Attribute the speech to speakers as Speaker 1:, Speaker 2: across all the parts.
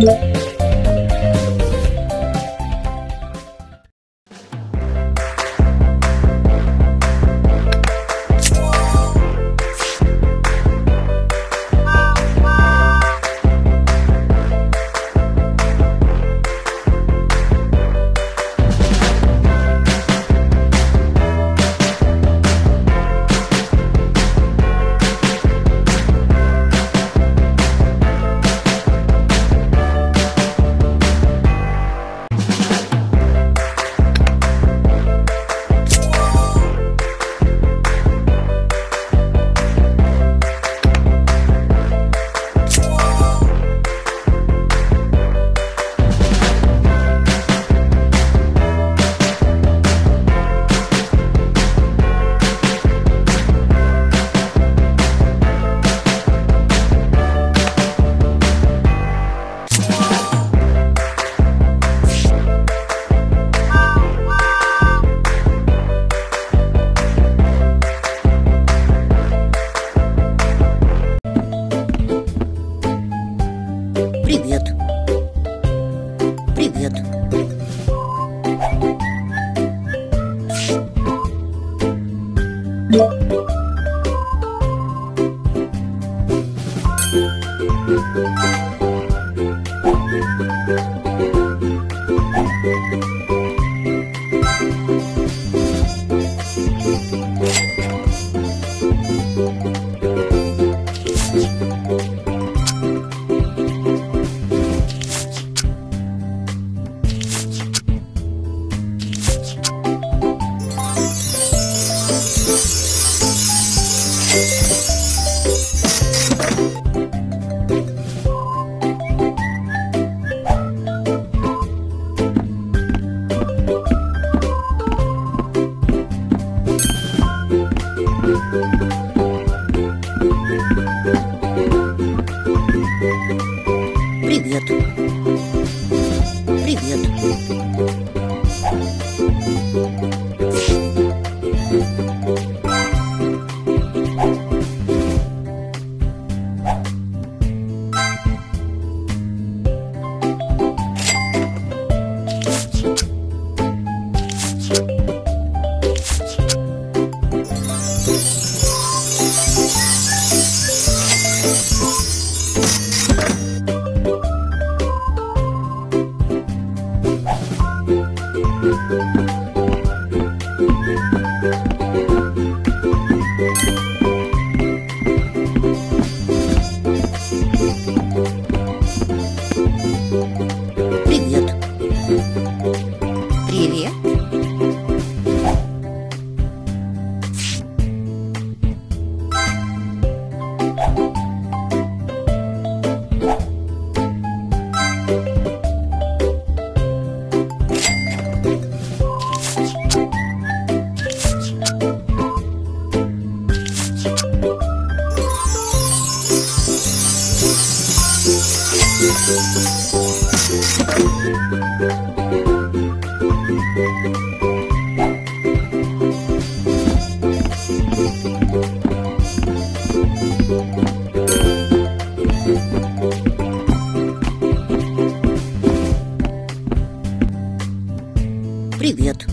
Speaker 1: 嗯。
Speaker 2: Привет.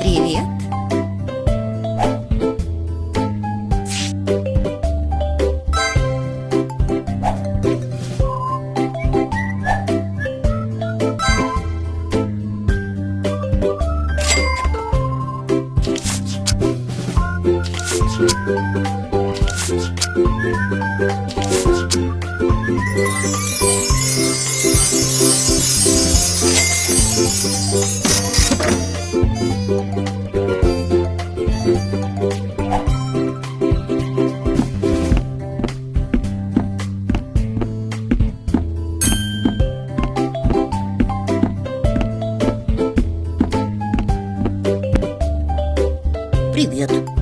Speaker 1: Привет. Привет.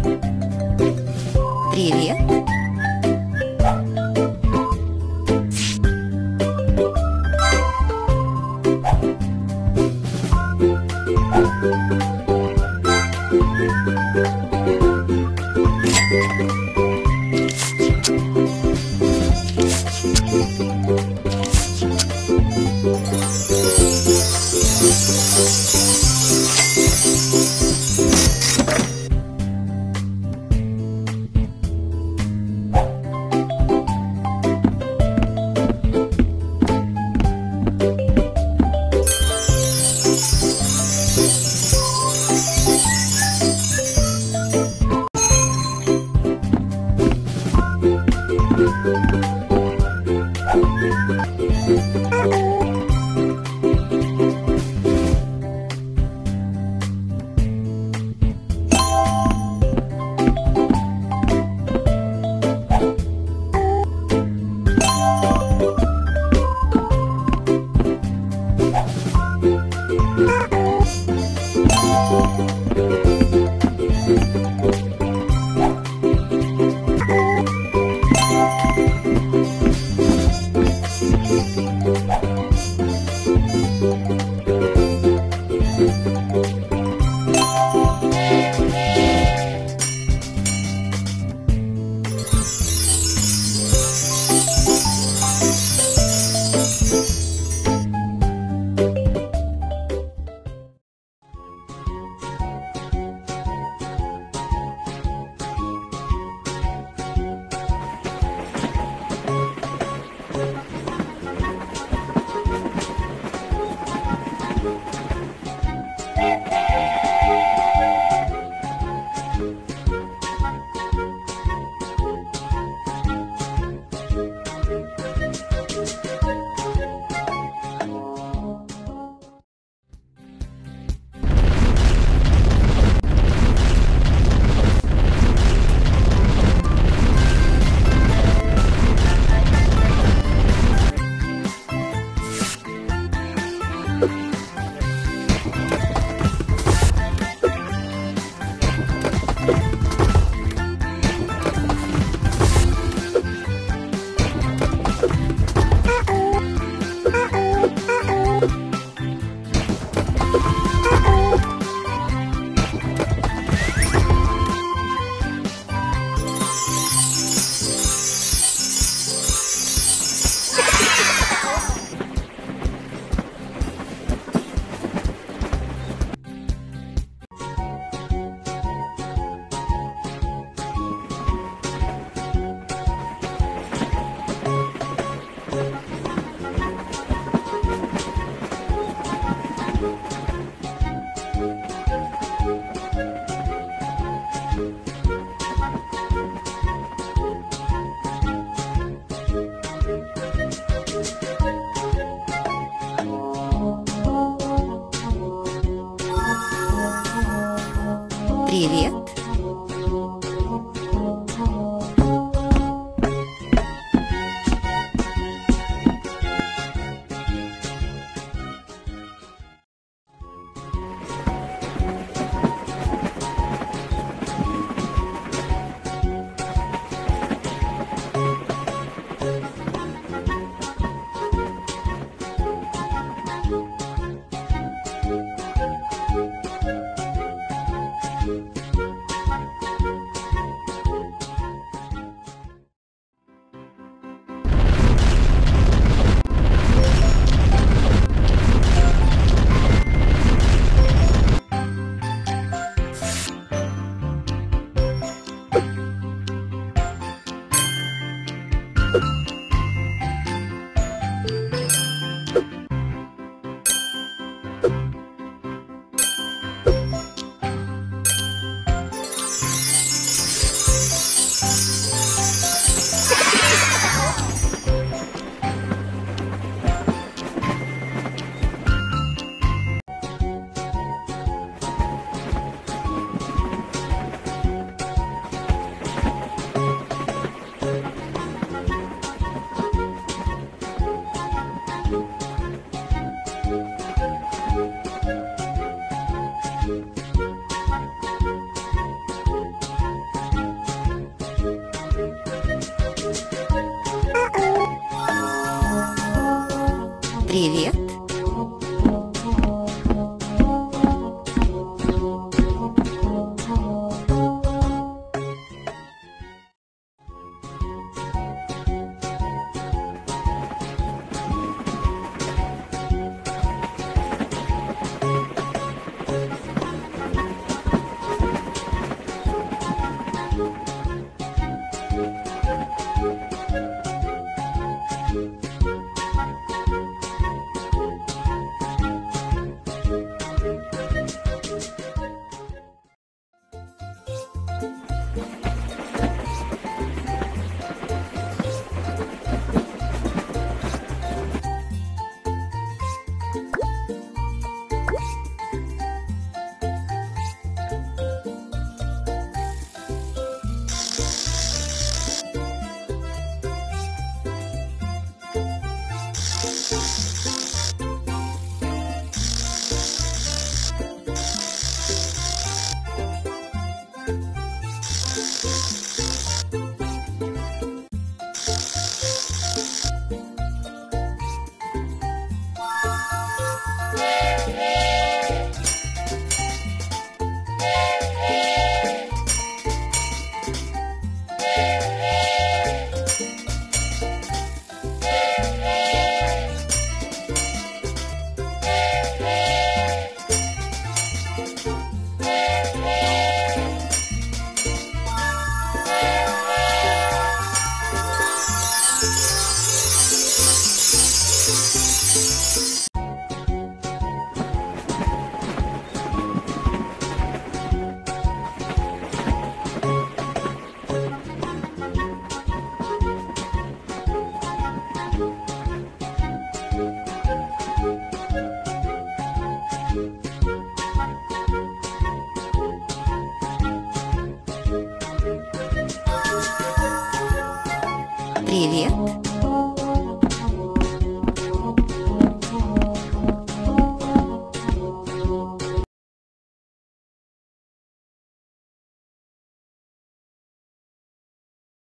Speaker 1: Привет!